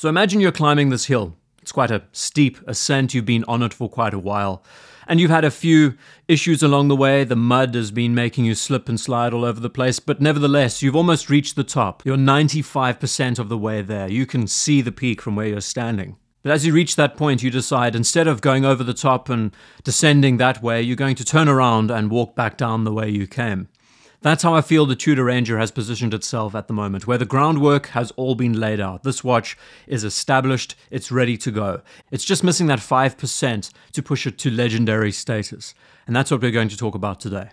So imagine you're climbing this hill. It's quite a steep ascent, you've been on it for quite a while. And you've had a few issues along the way. The mud has been making you slip and slide all over the place, but nevertheless, you've almost reached the top. You're 95% of the way there. You can see the peak from where you're standing. But as you reach that point, you decide instead of going over the top and descending that way, you're going to turn around and walk back down the way you came. That's how I feel the Tudor Ranger has positioned itself at the moment, where the groundwork has all been laid out. This watch is established, it's ready to go. It's just missing that 5% to push it to legendary status. And that's what we're going to talk about today.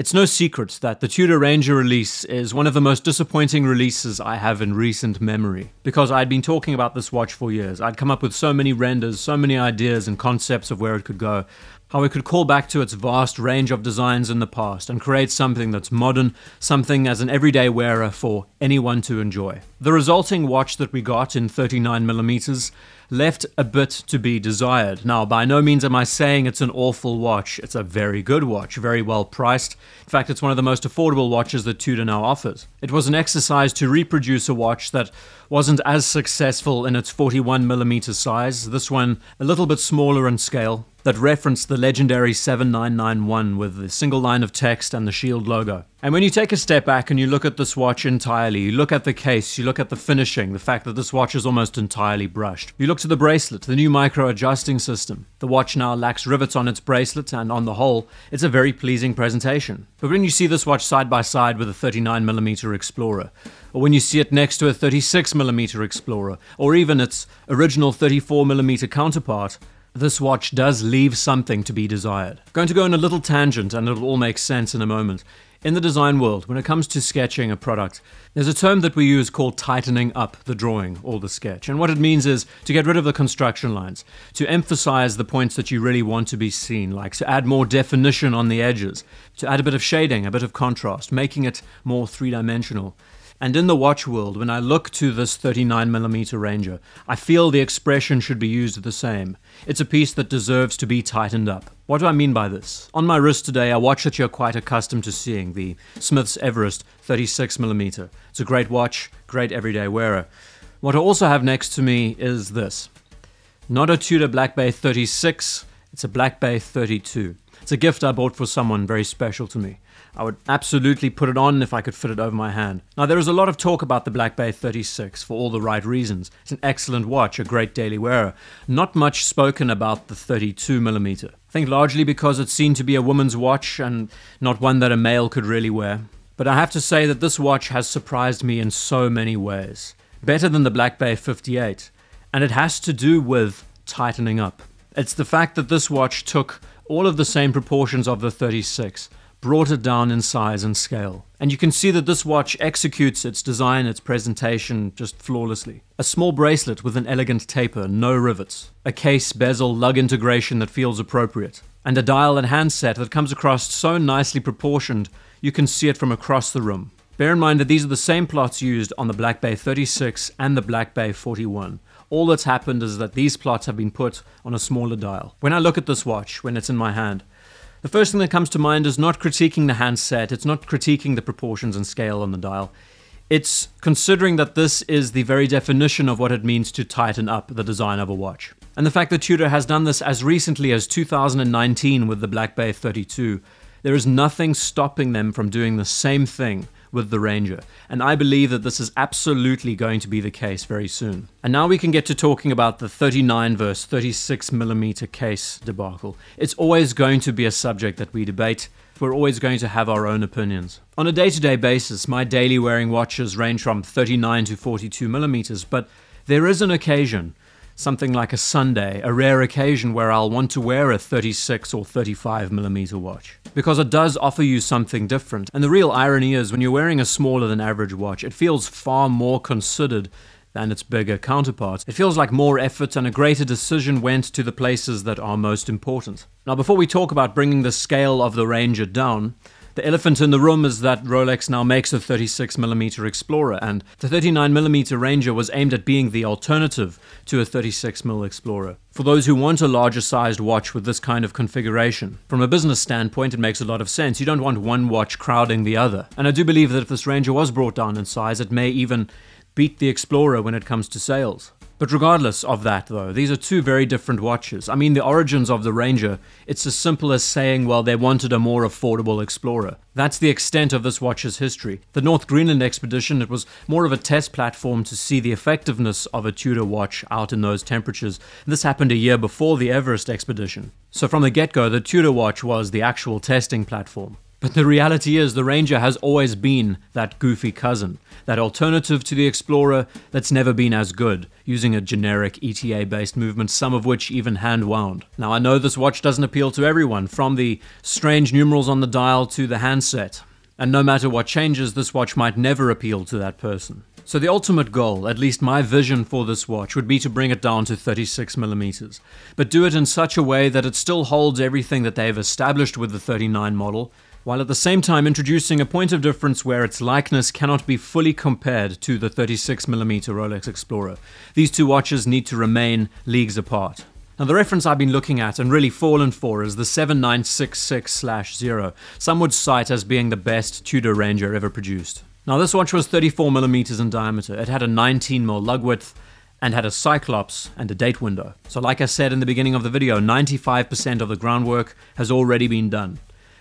It's no secret that the Tudor Ranger release is one of the most disappointing releases I have in recent memory. Because I'd been talking about this watch for years. I'd come up with so many renders, so many ideas and concepts of where it could go how it could call back to its vast range of designs in the past and create something that's modern, something as an everyday wearer for anyone to enjoy. The resulting watch that we got in 39mm left a bit to be desired. Now, by no means am I saying it's an awful watch. It's a very good watch, very well priced. In fact, it's one of the most affordable watches that Tudor now offers. It was an exercise to reproduce a watch that wasn't as successful in its 41mm size, this one a little bit smaller in scale, that referenced the legendary 7991 with the single line of text and the Shield logo. And when you take a step back and you look at this watch entirely, you look at the case, you look at the finishing, the fact that this watch is almost entirely brushed. You look to the bracelet, the new micro adjusting system. The watch now lacks rivets on its bracelet, and on the whole, it's a very pleasing presentation. But when you see this watch side by side with a 39mm Explorer, or when you see it next to a 36mm Explorer, or even its original 34mm counterpart, this watch does leave something to be desired. Going to go on a little tangent and it'll all make sense in a moment. In the design world, when it comes to sketching a product, there's a term that we use called tightening up the drawing or the sketch. And what it means is to get rid of the construction lines, to emphasize the points that you really want to be seen, like to add more definition on the edges, to add a bit of shading, a bit of contrast, making it more three dimensional. And in the watch world, when I look to this 39mm Ranger, I feel the expression should be used the same. It's a piece that deserves to be tightened up. What do I mean by this? On my wrist today, a watch that you're quite accustomed to seeing, the Smiths Everest 36mm. It's a great watch, great everyday wearer. What I also have next to me is this. Not a Tudor Black Bay 36, it's a Black Bay 32. It's a gift I bought for someone very special to me. I would absolutely put it on if I could fit it over my hand. Now, there is a lot of talk about the Black Bay 36 for all the right reasons. It's an excellent watch, a great daily wearer. Not much spoken about the 32mm. I think largely because it's seen to be a woman's watch and not one that a male could really wear. But I have to say that this watch has surprised me in so many ways. Better than the Black Bay 58. And it has to do with tightening up. It's the fact that this watch took all of the same proportions of the 36, brought it down in size and scale. And you can see that this watch executes its design, its presentation just flawlessly. A small bracelet with an elegant taper, no rivets. A case, bezel, lug integration that feels appropriate. And a dial and handset that comes across so nicely proportioned you can see it from across the room. Bear in mind that these are the same plots used on the Black Bay 36 and the Black Bay 41. All that's happened is that these plots have been put on a smaller dial. When I look at this watch, when it's in my hand, the first thing that comes to mind is not critiquing the handset, it's not critiquing the proportions and scale on the dial. It's considering that this is the very definition of what it means to tighten up the design of a watch. And the fact that Tudor has done this as recently as 2019 with the Black Bay 32, there is nothing stopping them from doing the same thing with the Ranger, and I believe that this is absolutely going to be the case very soon. And now we can get to talking about the 39 verse 36 millimeter case debacle. It's always going to be a subject that we debate. We're always going to have our own opinions. On a day to day basis, my daily wearing watches range from 39 to 42 millimeters, but there is an occasion something like a Sunday, a rare occasion where I'll want to wear a 36 or 35 millimeter watch. Because it does offer you something different. And the real irony is when you're wearing a smaller than average watch, it feels far more considered than its bigger counterparts. It feels like more effort and a greater decision went to the places that are most important. Now, before we talk about bringing the scale of the Ranger down, The elephant in the room is that Rolex now makes a 36mm Explorer, and the 39mm Ranger was aimed at being the alternative to a 36mm Explorer. For those who want a larger sized watch with this kind of configuration, from a business standpoint, it makes a lot of sense. You don't want one watch crowding the other. And I do believe that if this Ranger was brought down in size, it may even beat the Explorer when it comes to sales. But regardless of that, though, these are two very different watches. I mean, the origins of the Ranger, it's as simple as saying, well, they wanted a more affordable Explorer. That's the extent of this watch's history. The North Greenland expedition, it was more of a test platform to see the effectiveness of a Tudor watch out in those temperatures. This happened a year before the Everest expedition. So from the get go, the Tudor watch was the actual testing platform. But the reality is, the Ranger has always been that goofy cousin, that alternative to the Explorer that's never been as good, using a generic ETA based movement, some of which even hand wound. Now, I know this watch doesn't appeal to everyone, from the strange numerals on the dial to the handset. And no matter what changes, this watch might never appeal to that person. So the ultimate goal, at least my vision for this watch, would be to bring it down to 36 millimeters, but do it in such a way that it still holds everything that they've established with the 39 model, while at the same time introducing a point of difference where its likeness cannot be fully compared to the 36mm Rolex Explorer. These two watches need to remain leagues apart. Now, the reference I've been looking at and really fallen for is the 7966-0. Some would cite as being the best Tudor Ranger ever produced. Now, this watch was 34mm in diameter. It had a 19mm lug width and had a cyclops and a date window. So like I said in the beginning of the video, 95% of the groundwork has already been done.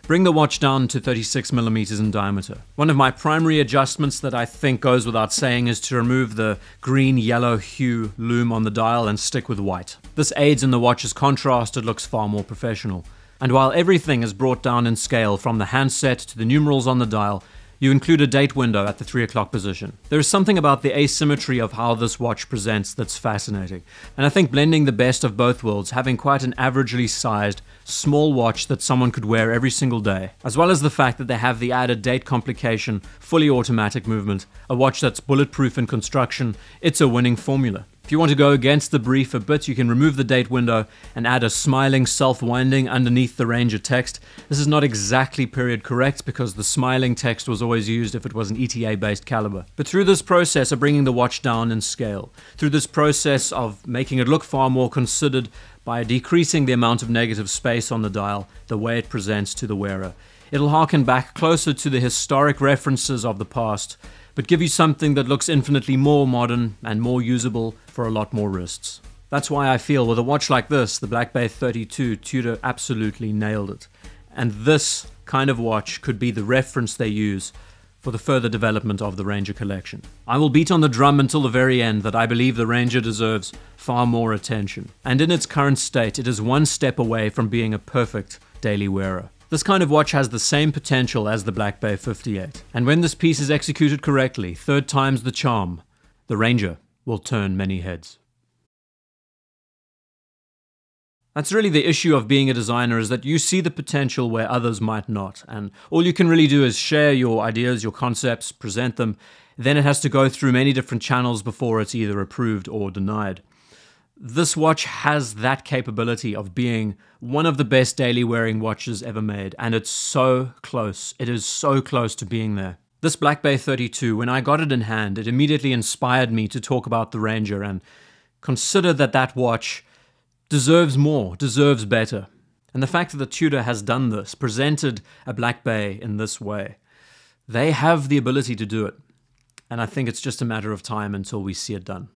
Bring the watch down to 36 millimeters in diameter. One of my primary adjustments that I think goes without saying is to remove the green yellow hue lume on the dial and stick with white. This aids in the watch's contrast, it looks far more professional. And while everything is brought down in scale from the handset to the numerals on the dial, you include a date window at the 3 o'clock position. There is something about the asymmetry of how this watch presents that's fascinating. And I think blending the best of both worlds, having quite an averagely sized, small watch that someone could wear every single day, as well as the fact that they have the added date complication, fully automatic movement, a watch that's bulletproof in construction, it's a winning formula. If you want to go against the brief a bit, you can remove the date window and add a smiling self-winding underneath the Ranger text. This is not exactly period correct because the smiling text was always used if it was an ETA-based caliber. But through this process of bringing the watch down in scale, through this process of making it look far more considered by decreasing the amount of negative space on the dial, the way it presents to the wearer, it'll harken back closer to the historic references of the past but give you something that looks infinitely more modern and more usable for a lot more wrists. That's why I feel with a watch like this, the Black Bay 32, Tudor absolutely nailed it. And this kind of watch could be the reference they use for the further development of the Ranger collection. I will beat on the drum until the very end that I believe the Ranger deserves far more attention. And in its current state, it is one step away from being a perfect daily wearer. This kind of watch has the same potential as the Black Bay 58. And when this piece is executed correctly, third time's the charm, the Ranger will turn many heads. That's really the issue of being a designer is that you see the potential where others might not. And all you can really do is share your ideas, your concepts, present them. Then it has to go through many different channels before it's either approved or denied. This watch has that capability of being one of the best daily wearing watches ever made, and it's so close. It is so close to being there. This Black Bay 32, when I got it in hand, it immediately inspired me to talk about the Ranger and consider that that watch deserves more, deserves better. And the fact that the Tudor has done this, presented a Black Bay in this way, they have the ability to do it. And I think it's just a matter of time until we see it done.